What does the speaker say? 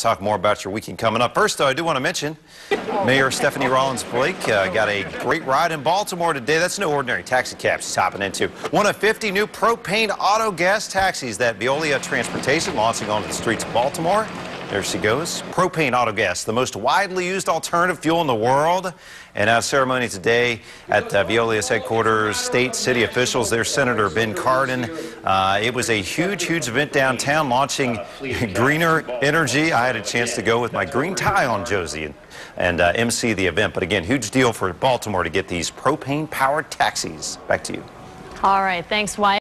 Talk more about your weekend coming up. First, though, I do want to mention Mayor Stephanie Rawlings-Blake uh, got a great ride in Baltimore today. That's no ordinary taxi cab she's hopping into. One of 50 new propane auto gas taxis that Veolia Transportation launching onto the streets of Baltimore. There she goes. Propane auto gas, the most widely used alternative fuel in the world. And a ceremony today at uh, Veolia's headquarters, state, city officials, there's Senator Ben Cardin. Uh, it was a huge, huge event downtown launching greener energy. I had a chance to go with my green tie on, Josie, and, and uh, MC the event. But again, huge deal for Baltimore to get these propane powered taxis. Back to you. All right, thanks, Wyatt.